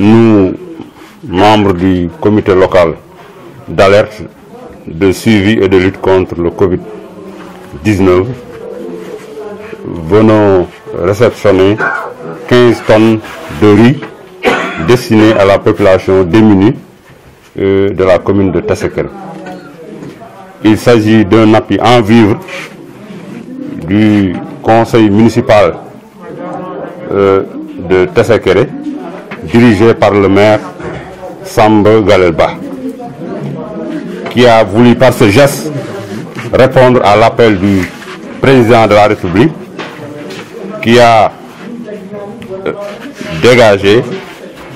nous. Membres du comité local d'alerte, de suivi et de lutte contre le Covid-19, venons réceptionner 15 tonnes de riz destinées à la population démunie euh, de la commune de Tessekel. Il s'agit d'un appui en vivre du conseil municipal euh, de Tessekere, dirigé par le maire Samba Galelba, qui a voulu par ce geste répondre à l'appel du président de la République, qui a euh, dégagé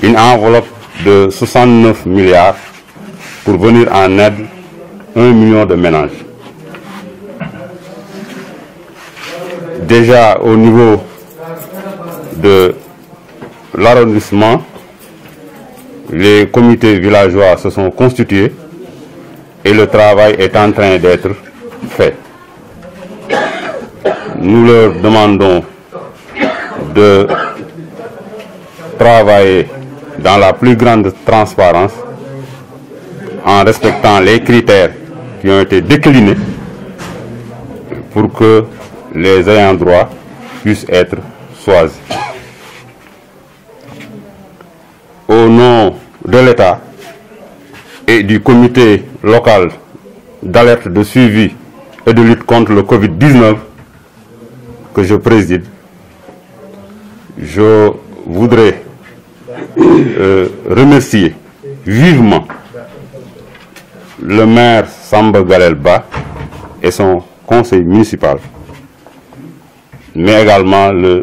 une enveloppe de 69 milliards pour venir en aide un million de ménages. Déjà au niveau de l'arrondissement, les comités villageois se sont constitués et le travail est en train d'être fait. Nous leur demandons de travailler dans la plus grande transparence en respectant les critères qui ont été déclinés pour que les ayants droit puissent être choisis. Au nom de l'État et du comité local d'alerte de suivi et de lutte contre le Covid-19 que je préside, je voudrais euh, remercier vivement le maire Samba Galelba et son conseil municipal, mais également le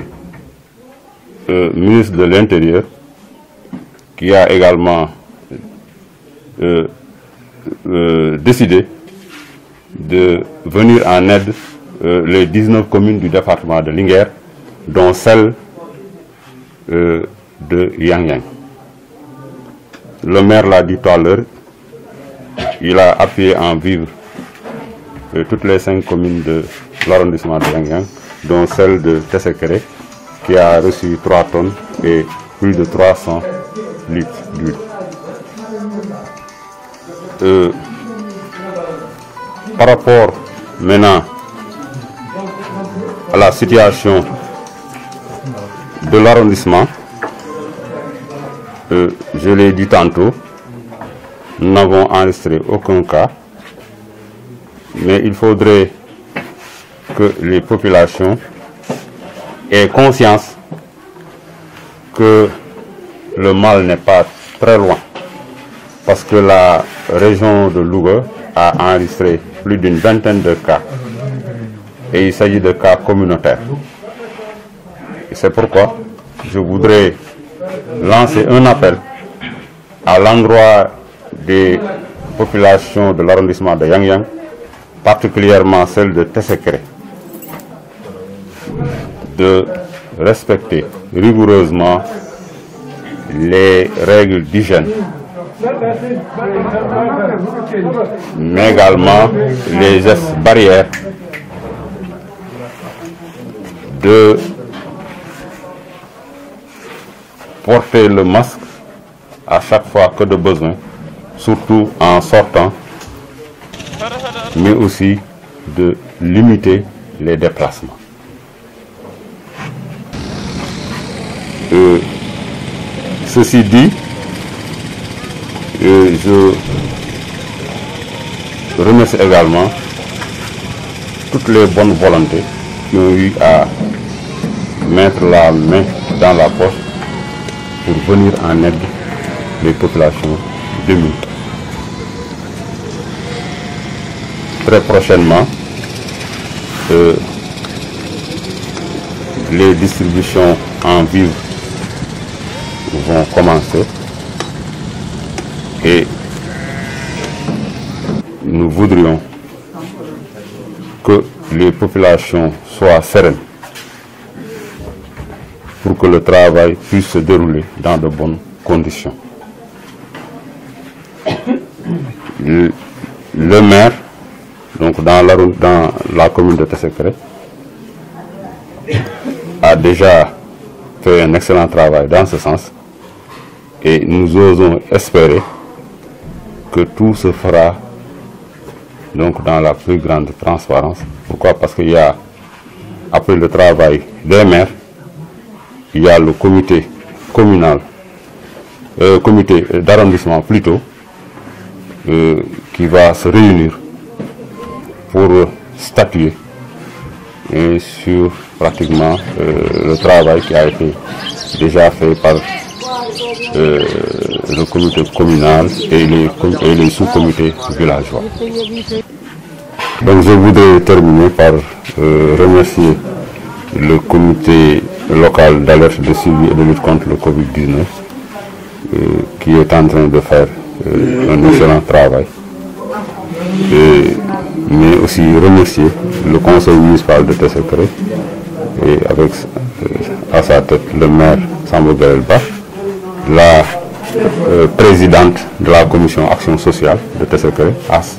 euh, ministre de l'Intérieur qui a également euh, euh, décidé de venir en aide euh, les 19 communes du département de Linger, dont celle de Yang Yang. Le maire l'a dit tout à l'heure, il a appuyé en vivre toutes les cinq communes de l'arrondissement de Yang Yang, dont celle de Tessekere, qui a reçu 3 tonnes et plus de 300 Euh, par rapport maintenant à la situation de l'arrondissement, euh, je l'ai dit tantôt, nous n'avons enregistré aucun cas, mais il faudrait que les populations aient conscience que le mal n'est pas très loin, parce que la région de Louga a enregistré plus d'une vingtaine de cas, et il s'agit de cas communautaires. C'est pourquoi je voudrais lancer un appel à l'endroit des populations de l'arrondissement de Yang Yang, particulièrement celle de Tessekere, de respecter rigoureusement les règles d'hygiène, mais également les barrières de porter le masque à chaque fois que de besoin, surtout en sortant, mais aussi de limiter les déplacements. Euh, ceci dit, euh, je remercie également toutes les bonnes volontés qui ont eu à mettre la main dans la poche pour venir en aide des populations démunies. Très prochainement, euh, les distributions en vivres vont commencer et voudrions que les populations soient sereines pour que le travail puisse se dérouler dans de bonnes conditions. Le, maire, donc dans la, dans la commune de Tessékéré, a déjà fait un excellent travail dans ce sens et nous osons espérer que tout se fera donc dans la plus grande transparence. Pourquoi? Parce qu'il y a, après le travail des maires, il y a le comité communal, euh, comité d'arrondissement plutôt, euh, qui va se réunir pour statuer et sur pratiquement euh, le travail qui a été déjà fait par euh, le comité communal et les, et les sous-comités villageois. Donc je voudrais terminer par euh, remercier le comité local d'alerte de suivi et de lutte contre le Covid-19 euh, qui est en train de faire un excellent travail. Mais aussi remercier le conseil municipal de Tessékéré et avec à sa tête le maire Gaël Ba, la euh, présidente de la commission action sociale de Tessékéré, As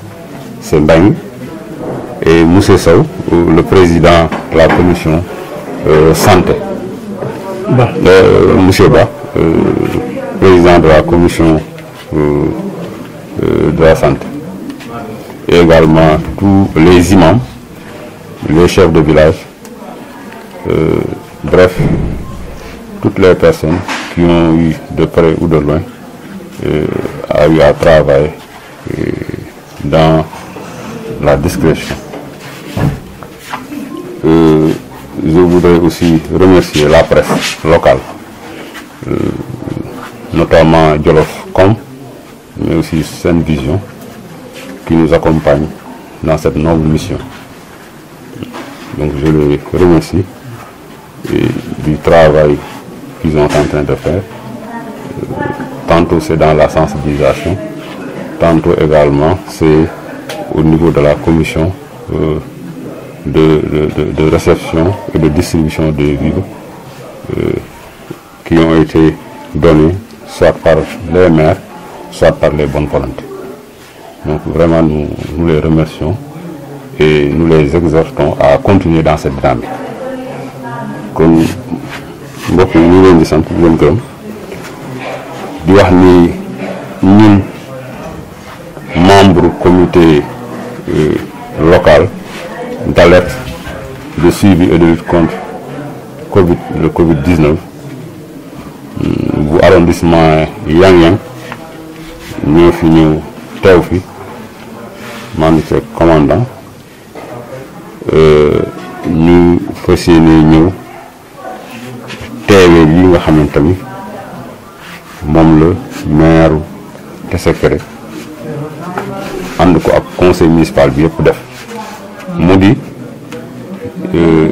Sembang, et Moussé Sow, le président de la commission euh, santé. Euh, Monsieur Ba, euh, président de la commission de la santé. Et également tous les imams, les chefs de village, bref, toutes les personnes qui ont eu de près ou de loin a eu à travailler euh, dans la discrétion. Euh, je voudrais aussi remercier la presse locale, euh, notamment Jolof.com, mais aussi Sen Vision, qui nous accompagne dans cette noble mission. Donc je les remercie et du travail qu'ils sont en train de faire. Tantôt c'est dans la sensibilisation, tantôt également c'est au niveau de la commission euh, de, réception et de distribution des vivres euh, qui ont été donnés soit par les maires, soit par les bonnes volontés. Donc vraiment nous, les remercions et nous les exhortons à continuer dans cette dynamique. Mbokk yi ñu ngi leen di sant di leen gërëm di wax ni ñun membre comité euh, local d'alerte de suivi et de lutte contre Covid le Covid-19 mm, bu arrondissement Yang Yang ñoo fi ñëw teew fi. Man commandant euh, ñu fas yéene ñëw yi nga xamante ni moom la maire Tessékéré ànd ko ak conseil municipal bi yëpp def. Mu di euh,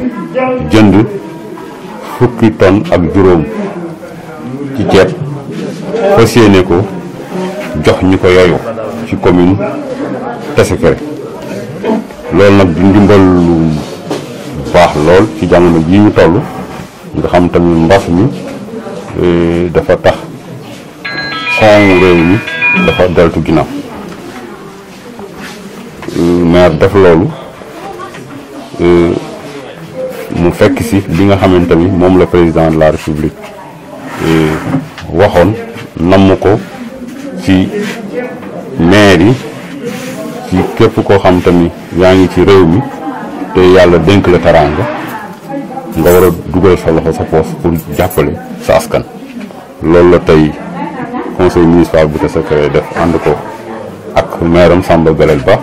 jënd fukki tonne ak juróom ci ceeb fas yéene ko jox ñi ko ci commune Tessékéré loolu nag di ndimbal lu baax lool ci jamono jii ñu toll nga xam tamit mbas mi eh, dafa tax xooŋu réew mi dafa deltu ginnaaw. Euh, maire def loolu euh, mu fekk si li nga xamante ni moom la président de la république eh, waxoon namm ko ci maire yi ci képp koo xam tamit yaa ngi ci réew mi te yàlla dénk la teraanga. Nga war a dugal sa loxo sa poos pour jàppale sa askan loolu la tey conseil municipal bu Tessékéré def ànd ko ak maire am Samba Galel Ba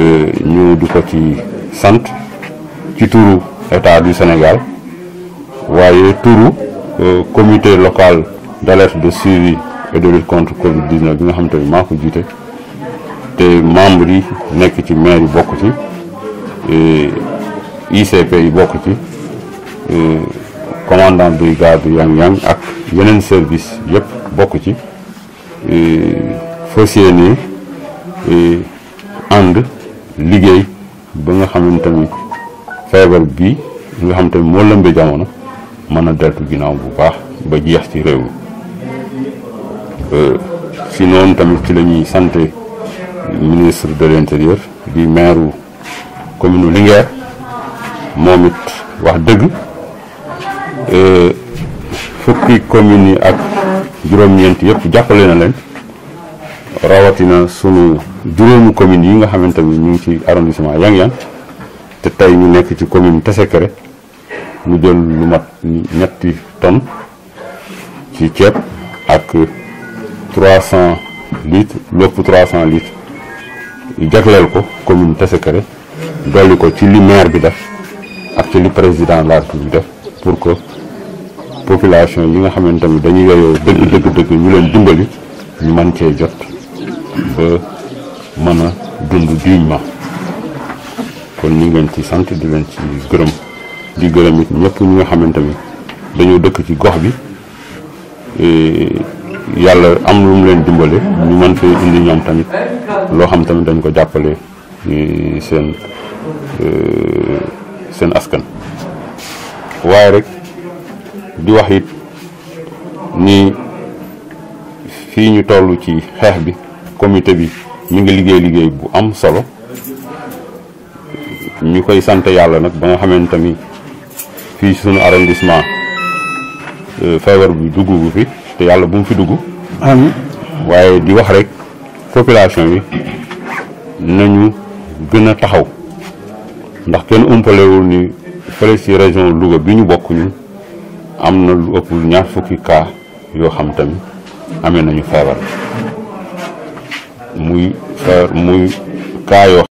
euh, ñu di ko ci sant ci turu état du Sénégal waaye turu euh, comité local d'alerte de suivi et de lutte contre Covid-19 bi nga xam te ni maa ko jiite te membre yi nekk ci maire yi bokk ci ICP yi bokk ci et commandant brigade yang yang ak yeneen service yëpp bokk ci et fas yéene ànd liggéey ba nga xamante ni feebar bi nga xam ni moo lëmbe jamono mën a deltu ginnaaw bu baax ba jeex ci réew mi. Si noonu tamit ci la ñuy sant ministre de l'intérieur di maire commune Linguère moom it wax dëgg fukki communes yi ak juróom-ñeent yëpp jàppale na leen rawatina sunu juróomu communes yi nga xamante ni ñu ngi ci arrondissement Yang-Yang te tey ñu nekk ci commune Tessékéré mu jël lu mat ñetti tonnes ci ceeb ak trois cent litres lépp trois cent litres jagleel ko commune Tessékéré dolli ko ci li bi def ak ci li président de la def pour que population yi nga xamante ni dañuy yeyoo dëgg dëgg dëgg ñu leen dimbali ñu mën cee jot ba mën a dund dignement. kon ñu ngi ci sant di leen ci gërëm di gërëm it ñëpp ñi nga xamante ni dañoo dëkk ci gox bi. Yàlla am lu mu leen dimbale ñu mën fee indi ñoom tamit loo xam tamit dañ ko jàppale seen seen askan. Waaye rek di wax it ni fii ñu toll ci xeex bi comité bi mi ngi liggéey liggéey bu am solo. Ñu koy sant yàlla nag ba nga xamante ni fii suñu arrondissement feebar bi dugg fi te yàlla bu mu fi dugg. Waaye di wax rek population yi nañu gën a taxaw ndax kenn umpalewul ni fële si région Louga bi ñu bokk ñun am na ëpp ñaar fukki cas yoo xam tamit amee nañu feebar. Muy feebar muy cas yoo